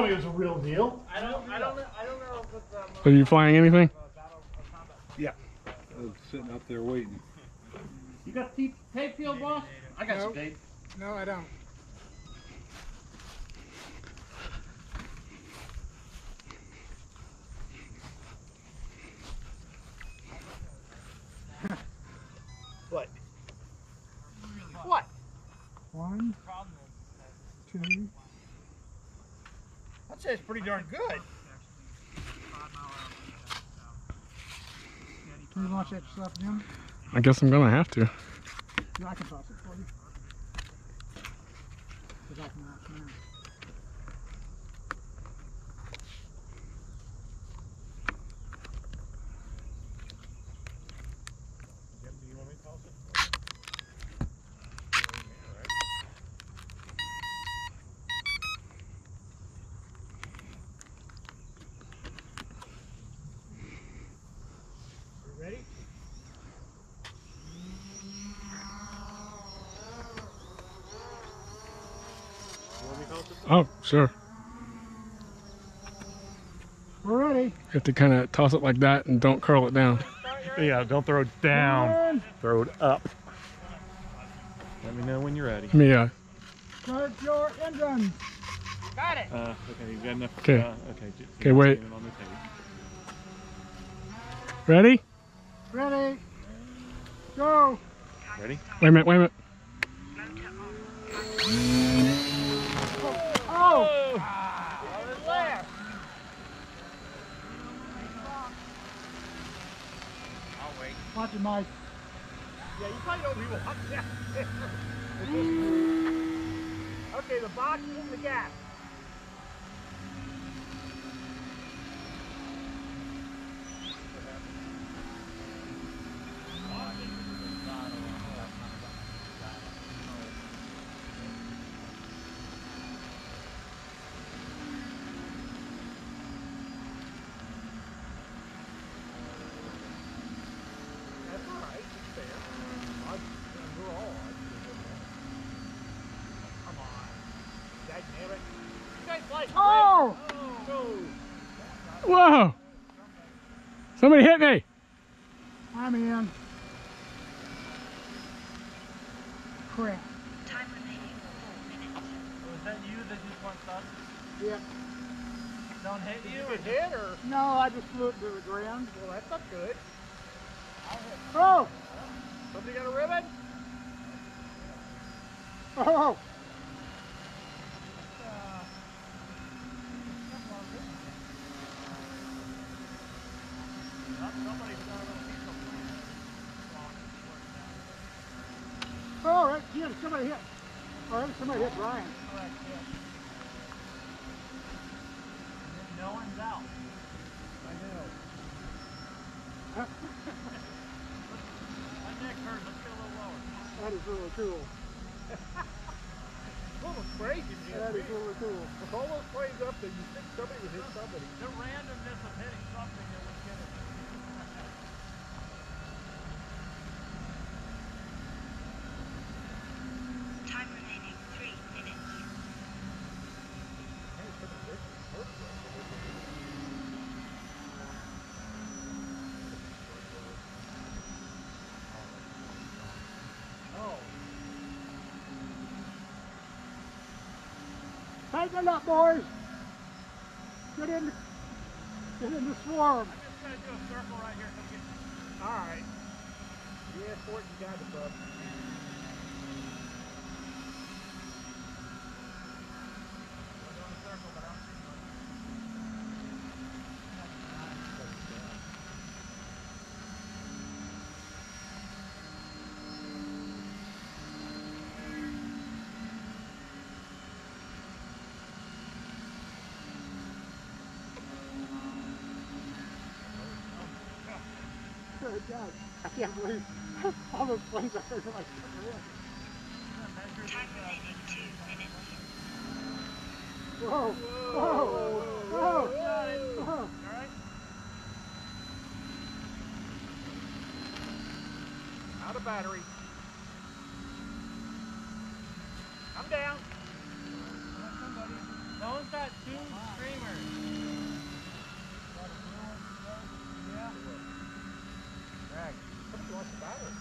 tell me it was a real deal. I don't, I don't, know- I don't know if it's, um, Are you flying anything? Yeah. I was sitting up there waiting. You got tape, tape field, boss? I got some tape. No, I don't. What? What? One, two, I'd say it's pretty darn good. can you launch that stuff again? I guess I'm gonna have to. Yeah, I can toss it for you. 'Cause I can launch mine. You ready? Oh, sure. We're ready. You have to kind of toss it like that and don't curl it down. Yeah, don't throw it down. Throw it up. Let me know when you're ready. Let me, uh, start your engine. Got it. Uh, okay, you got enough. Okay. Uh, okay. Okay, wait. stand on the tape. ready? Ready. Go. Ready? Wait a minute, wait a minute. Oh, watch your mic. Yeah, you probably don't want that. okay, the box is in the gap. That's all right. It's fair. Odds, we're all odds. Come on. God damn it. You guys like Oh, Oh, Whoa! Somebody hit me! I'm in. Crap. Was that you that just went up? Yeah. Don't hit you get hit or? No, I just flew it to the ground. Well, that's not good. Oh, Somebody got a ribbon? oh. Oh, right, yeah, somebody hit. All right, somebody hit Brian. No one's out. I know. My neck hurts. Let's get a little lower. That is really cool. It's almost crazy, man. That is really cool. With all those planes up there, you think somebody would hit somebody. The randomness of hitting something that would get it. Time remaining three minutes. Oh, Tighten it up, boys. Get in, get in the swarm. I'm just gonna do a circle right here. All right. Yeah, Fort, you got it, bub. I'm doing a circle, but I don't see much. I can't believe all those planes I heard like Time remaining two minutes. Whoa, whoa, whoa, whoa. Out of battery. I'm down. No, Joe's got two streamers. Greg, somebody lost the battery.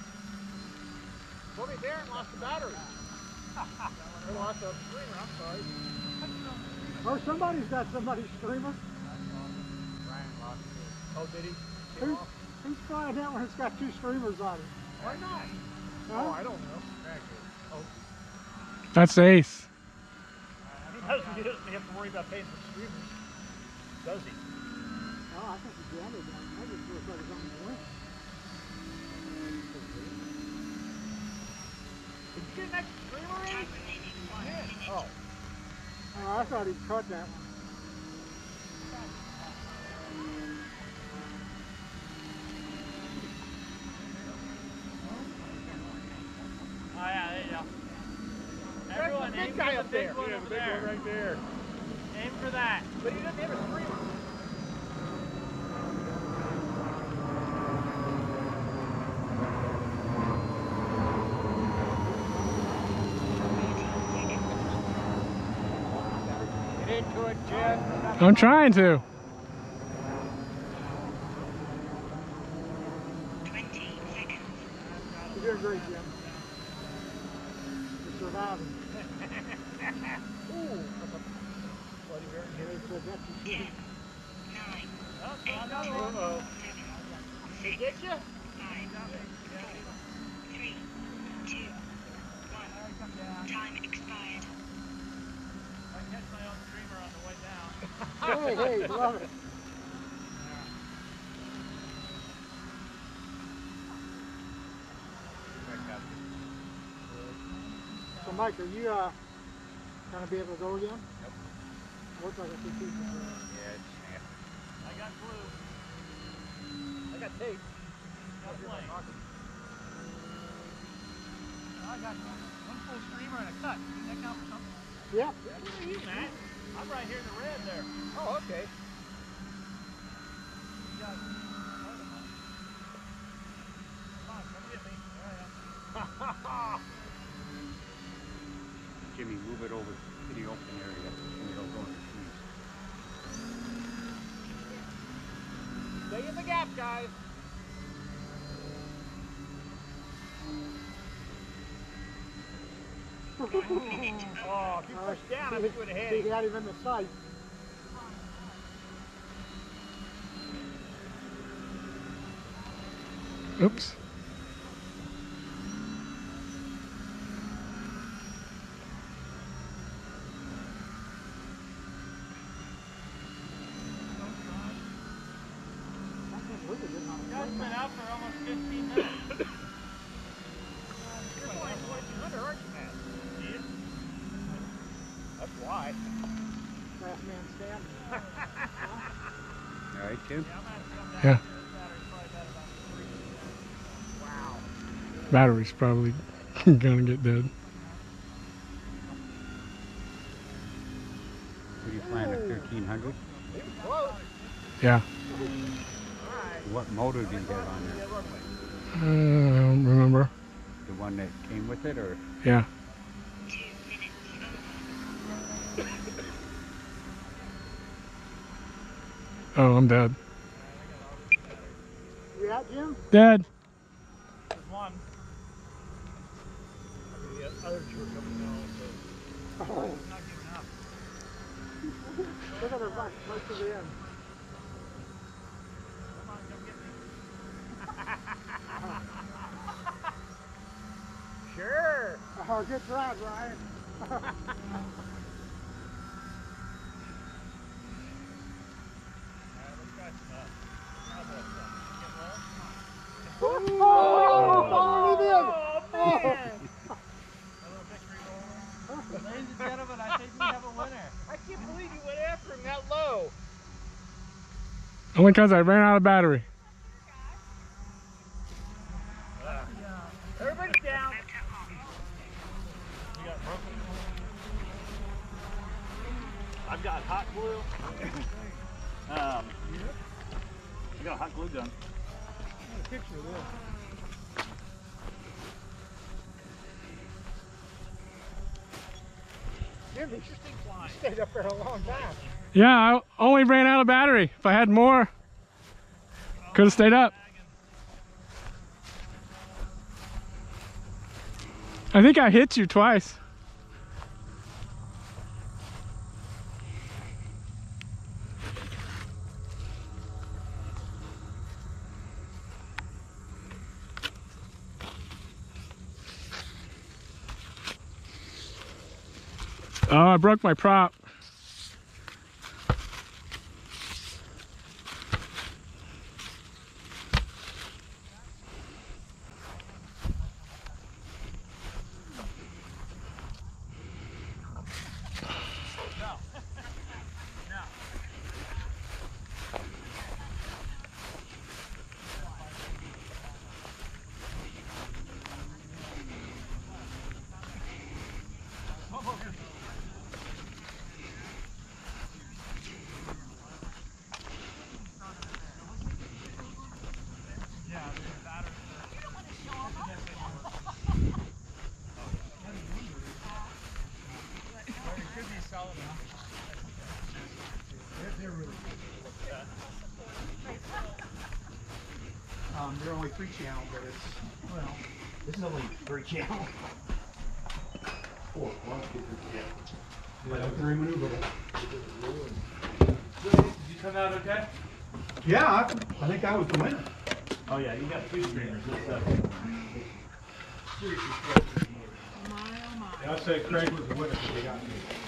Somebody Darren lost the battery. They lost a streamer, I'm sorry. Or somebody's got somebody's streamer. Brian lost it. Oh, did he? Get Who's, who's flying that one it's got two streamers on it? Why not? Huh? Oh, I don't know. Greg is. Oh, That's Ace. he doesn't, he doesn't have to worry about paying for streamers. Does he? Oh, I think he jammed it. I just looks like it's on the wing. Did you get an extra streamer in? Time remaining one minute. Oh. Oh, I thought he cut that one. Oh yeah, there you go. That's Everyone, aim for the up big there. one yeah, the big there. one right there. Aim for that. But he doesn't have a streamer. Into it, Jed. I'm trying to. 20 seconds. You're doing great, Jim. You're surviving. Ooh. Bloody Mary. They said that's the 10, shit. 9, Oh, 8, another one. Uh-oh. 6, Get you? 5, 4, 3, 2, 1. Time expired. I catch my own streamer on the way down. Hey, hey, love it. So, Mike, are you uh, gonna be able to go again? Yep. Looks like a few people. are. Yeah, it's snap. I got glue. I got tape. Got blank. I got one full streamer and a cut. Does that count for something? Yeah. Where are you, Matt? Right here in the red there. Oh, okay. You got Come on, come get me. There I am. Jimmy, move it over to the open area and it'll go in the trees. Stay in the gap, guys. Oh, if you Uh, push down, I think you would have had him. had him in the sight. Oops. I can't believe it didn't on You the guys wing. been out for almost 15 minutes. You're flying 2200, aren't you, Matt? That's why. Last man standing. All right, Tim? Yeah, I'm gonna have to come down Yeah. here. This battery's probably got about three. Wow. Battery's probably gonna get dead. What do you plan at 1300? He was close. Yeah. What motor do you have on Yeah, there? Uh, I don't remember. The one that came with it or? Yeah. 2 minutes over. Oh, I'm dead. You out, Jim? Dead. There's one. The other two are coming down. So. Oh, not giving up. look at her right, right to the end. Come on, come get me. Sure. Oh, good try, Ryan. Alright, let's try some, uh, cowboy stuff. Get low? Oh, Come on. oh, it in. Oh, man. A little victory roll. Ladies and gentlemen, I think we have a winner. I can't believe you went after him that low. Only because I ran out of battery. Everybody's down. You got broken. I've got hot glue. Um, I got a hot glue gun. A picture of this. Jimmy, you stayed up there a long time. Yeah, I only ran out of battery. If I had more, could have stayed up. I think I hit you twice. Oh, I broke my prop. Three channel, but it's, well, this is only three channel. Four, one, two, three, yeah. But very maneuverable. Did you come out okay? Yeah, I, I think I was the winner. Oh yeah, you got two streamers. This uh, Yeah, I'd say Craig was the winner because he got me.